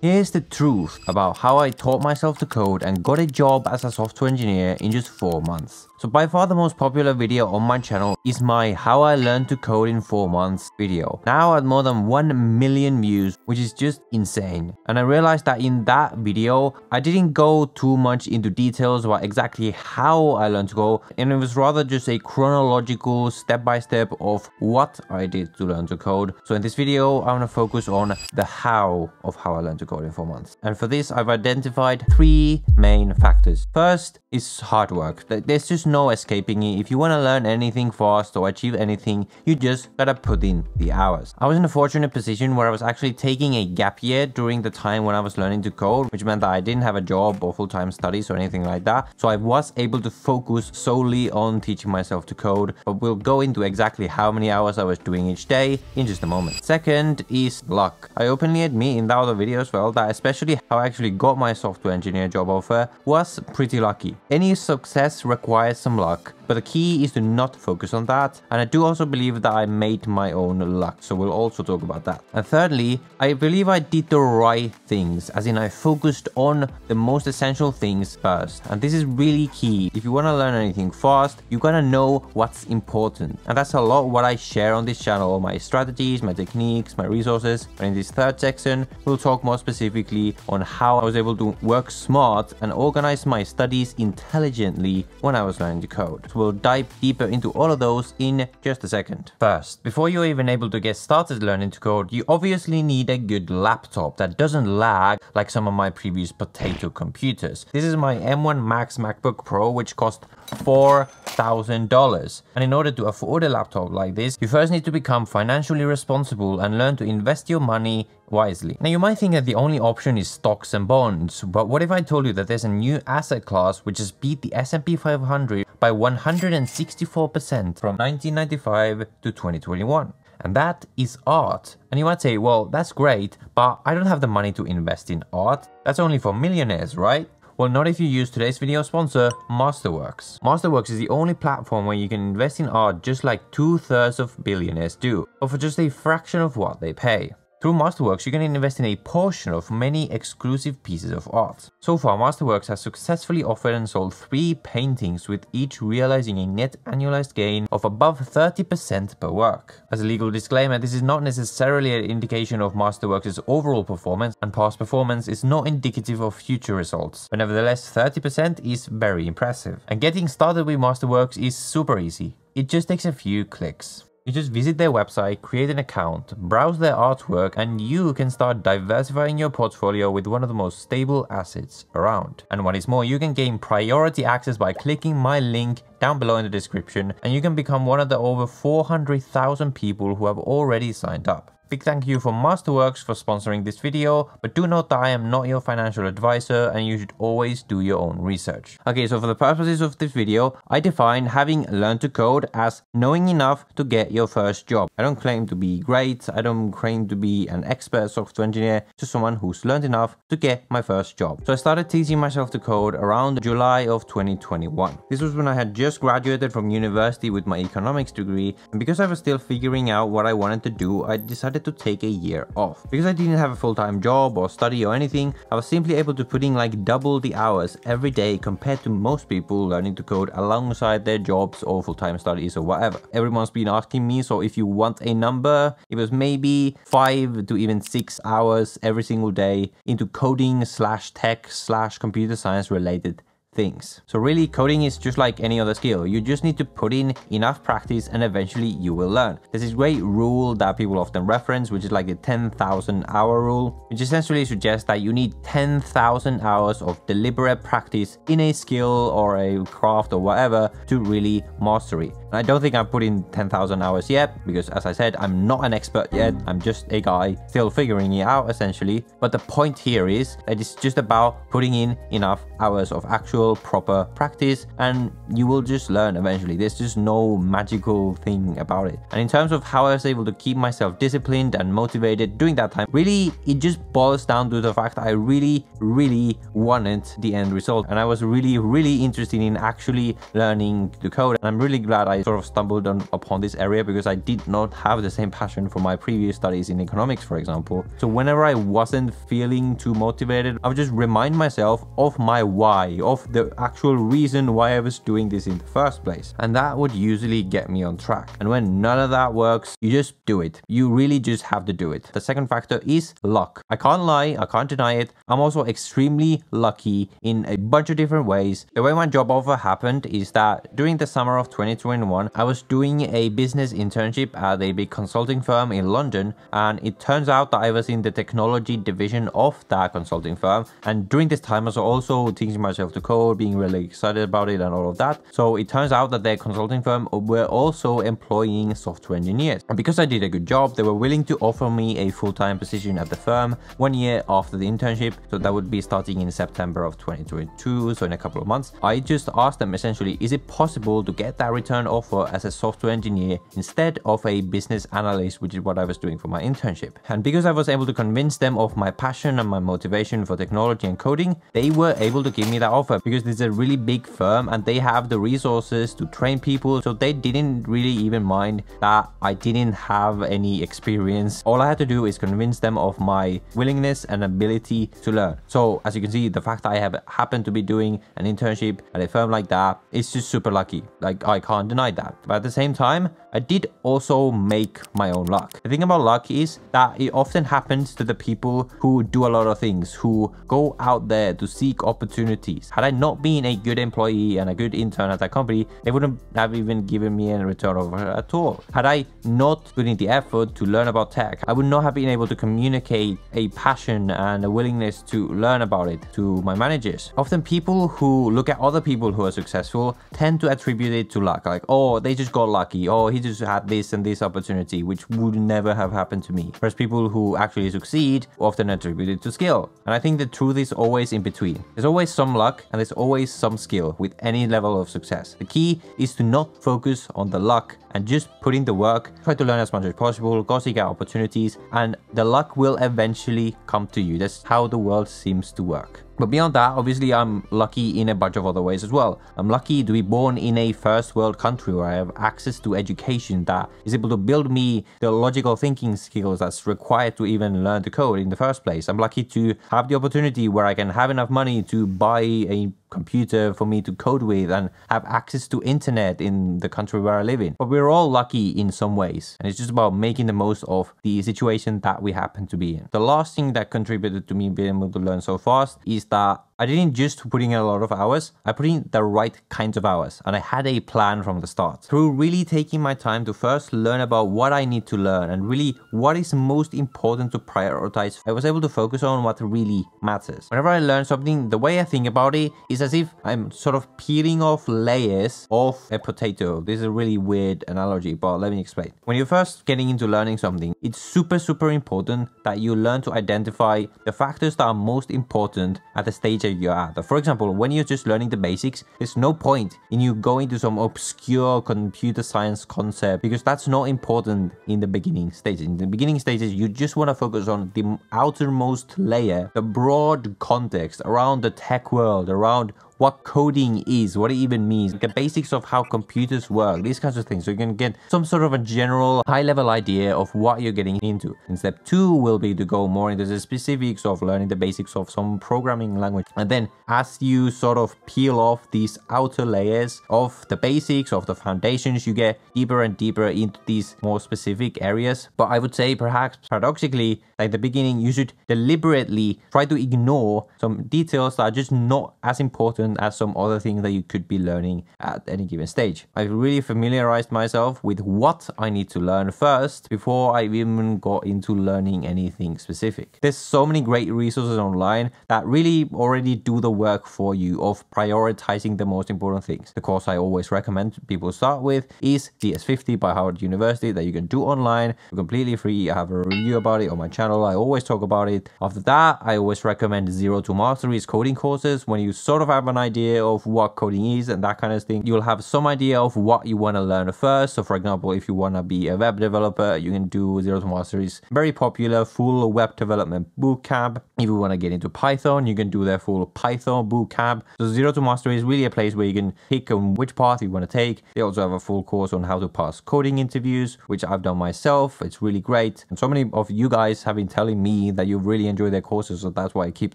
Here's the truth about how I taught myself to code and got a job as a software engineer in just 4 months. So by far the most popular video on my channel is my how I learned to code in 4 months video. Now at more than 1 million views, which is just insane. And I realized that in that video, I didn't go too much into details about exactly how I learned to code, and it was rather just a chronological step-by-step -step of what I did to learn to code. So in this video, I'm gonna focus on the how of how I learned to code in 4 months. And for this, I've identified three main factors. First is hard work. There's just no escaping it. If you want to learn anything fast or achieve anything, you just gotta put in the hours. I was in a fortunate position where I was actually taking a gap year during the time when I was learning to code, which meant that I didn't have a job or full-time studies or anything like that. So I was able to focus solely on teaching myself to code, but we'll go into exactly how many hours I was doing each day in just a moment. Second is luck. I openly admit in the other video as well that especially how I actually got my software engineer job offer was pretty lucky. Any success requires some luck. But the key is to not focus on that. And I do also believe that I made my own luck. So we'll also talk about that. And thirdly, I believe I did the right things. As in I focused on the most essential things first. And this is really key. If you want to learn anything fast, you gotta know what's important. And that's a lot what I share on this channel. My strategies, my techniques, my resources. And in this third section, we'll talk more specifically on how I was able to work smart and organize my studies intelligently when I was learning to code. So we'll dive deeper into all of those in just a second. First, before you're even able to get started learning to code, you obviously need a good laptop that doesn't lag like some of my previous potato computers. This is my M1 Max MacBook Pro, which cost $4,000. And in order to afford a laptop like this, you first need to become financially responsible and learn to invest your money wisely. Now you might think that the only option is stocks and bonds, but what if I told you that there's a new asset class which has beat the S&P 500 by 164% from 1995 to 2021? and that is art. And you might say, well, that's great, but I don't have the money to invest in art. That's only for millionaires, right? Well, not if you use today's video sponsor, Masterworks. Masterworks is the only platform where you can invest in art just like two thirds of billionaires do, but for just a fraction of what they pay. Through Masterworks, you can invest in a portion of many exclusive pieces of art. So far, Masterworks has successfully offered and sold three paintings with each realizing a net annualized gain of above 30% per work. As a legal disclaimer, this is not necessarily an indication of Masterworks' overall performance and past performance is not indicative of future results, but nevertheless 30% is very impressive. And getting started with Masterworks is super easy. It just takes a few clicks. You just visit their website, create an account, browse their artwork, and you can start diversifying your portfolio with one of the most stable assets around. And what is more, you can gain priority access by clicking my link down below in the description, and you can become one of the over 400,000 people who have already signed up. Big thank you for Masterworks for sponsoring this video, but do note that I am not your financial advisor and you should always do your own research. Okay, so for the purposes of this video, I define having learned to code as knowing enough to get your first job. I don't claim to be great, I don't claim to be an expert software engineer, just someone who's learned enough to get my first job. So I started teaching myself to code around July of 2021. This was when I had just graduated from university with my economics degree, and because I was still figuring out what I wanted to do, I decided decided to take a year off. Because I didn't have a full-time job or study or anything, I was simply able to put in like double the hours every day compared to most people learning to code alongside their jobs or full-time studies or whatever. Everyone's been asking me, so if you want a number, it was maybe five to even six hours every single day into coding slash tech slash computer science related things. So really coding is just like any other skill. You just need to put in enough practice and eventually you will learn. There's this great rule that people often reference, which is like the 10,000 hour rule, which essentially suggests that you need 10,000 hours of deliberate practice in a skill or a craft or whatever to really master it. I don't think I've put in 10,000 hours yet because as I said, I'm not an expert yet. I'm just a guy still figuring it out essentially. But the point here is that it's just about putting in enough hours of actual proper practice and you will just learn eventually. There's just no magical thing about it. And in terms of how I was able to keep myself disciplined and motivated during that time, really it just boils down to the fact that I really, really wanted the end result. And I was really, really interested in actually learning the code. And I'm really glad I I sort of stumbled on upon this area because I did not have the same passion for my previous studies in economics, for example. So whenever I wasn't feeling too motivated, I would just remind myself of my why, of the actual reason why I was doing this in the first place. And that would usually get me on track. And when none of that works, you just do it. You really just have to do it. The second factor is luck. I can't lie, I can't deny it. I'm also extremely lucky in a bunch of different ways. The way my job offer happened is that during the summer of 2021, I was doing a business internship at a big consulting firm in London, and it turns out that I was in the technology division of that consulting firm. And during this time, I was also teaching myself to code, being really excited about it, and all of that. So it turns out that their consulting firm were also employing software engineers. And because I did a good job, they were willing to offer me a full-time position at the firm one year after the internship. So that would be starting in September of 2022, so in a couple of months. I just asked them essentially, is it possible to get that return offer as a software engineer instead of a business analyst, which is what I was doing for my internship. And because I was able to convince them of my passion and my motivation for technology and coding, they were able to give me that offer because this is a really big firm and they have the resources to train people. So they didn't really even mind that I didn't have any experience. All I had to do is convince them of my willingness and ability to learn. So as you can see, the fact that I have happened to be doing an internship at a firm like that, it's just super lucky. Like I can't deny that. But at the same time, I did also make my own luck. The thing about luck is that it often happens to the people who do a lot of things, who go out there to seek opportunities. Had I not been a good employee and a good intern at that company, they wouldn't have even given me a return offer at all. Had I not put in the effort to learn about tech, I would not have been able to communicate a passion and a willingness to learn about it to my managers. Often people who look at other people who are successful tend to attribute it to luck, like, oh, Oh, they just got lucky, oh, he just had this and this opportunity, which would never have happened to me. Whereas people who actually succeed often attribute it to skill. And I think the truth is always in between. There's always some luck and there's always some skill with any level of success. The key is to not focus on the luck and just put in the work, try to learn as much as possible, go seek out opportunities, and the luck will eventually come to you. That's how the world seems to work. But beyond that, obviously, I'm lucky in a bunch of other ways as well. I'm lucky to be born in a first world country where I have access to education that is able to build me the logical thinking skills that's required to even learn to code in the first place. I'm lucky to have the opportunity where I can have enough money to buy a computer for me to code with and have access to internet in the country where I live in. But we're all lucky in some ways. And it's just about making the most of the situation that we happen to be in. The last thing that contributed to me being able to learn so fast is that I didn't just put in a lot of hours, I put in the right kinds of hours and I had a plan from the start. Through really taking my time to first learn about what I need to learn and really what is most important to prioritize, I was able to focus on what really matters. Whenever I learn something, the way I think about it is as if I'm sort of peeling off layers of a potato. This is a really weird analogy, but let me explain. When you're first getting into learning something, it's super, super important that you learn to identify the factors that are most important at the stage you're. For example, when you're just learning the basics, there's no point in you going to some obscure computer science concept because that's not important in the beginning stages. In the beginning stages, you just want to focus on the outermost layer, the broad context around the tech world, around what coding is, what it even means, the basics of how computers work, these kinds of things. So you can get some sort of a general high level idea of what you're getting into. And step two will be to go more into the specifics of learning the basics of some programming language. And then as you sort of peel off these outer layers of the basics, of the foundations, you get deeper and deeper into these more specific areas. But I would say perhaps paradoxically, like the beginning, you should deliberately try to ignore some details that are just not as important important as some other thing that you could be learning at any given stage. I've really familiarized myself with what I need to learn first before I even got into learning anything specific. There's so many great resources online that really already do the work for you of prioritizing the most important things. The course I always recommend people start with is CS50 by Harvard University that you can do online completely free. I have a review about it on my channel. I always talk about it. After that, I always recommend Zero to Mastery's coding courses when you sort of have an idea of what coding is and that kind of thing. You'll have some idea of what you want to learn first. So for example, if you want to be a web developer, you can do Zero to Mastery's very popular full web development bootcamp. If you want to get into Python, you can do their full Python bootcamp. So Zero to Mastery is really a place where you can pick on which path you want to take. They also have a full course on how to pass coding interviews, which I've done myself. It's really great. And so many of you guys have been telling me that you really enjoy their courses. So that's why I keep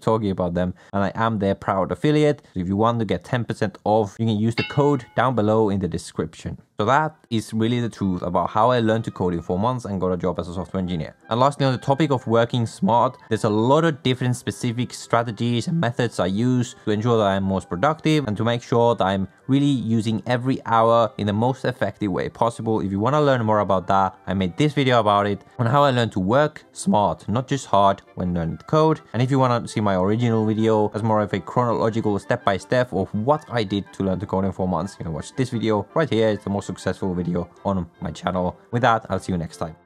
talking about them. And I am their proud affiliate. If you want to get 10% off, you can use the code down below in the description. So that is really the truth about how I learned to code in four months and got a job as a software engineer. And lastly, on the topic of working smart, there's a lot of different specific strategies and methods I use to ensure that I'm most productive and to make sure that I'm really using every hour in the most effective way possible. If you want to learn more about that, I made this video about it on how I learned to work smart, not just hard when learning code. And if you want to see my original video as more of a chronological step-by-step -step of what I did to learn to code in four months, you can watch this video right here. It's the most successful video on my channel. With that, I'll see you next time.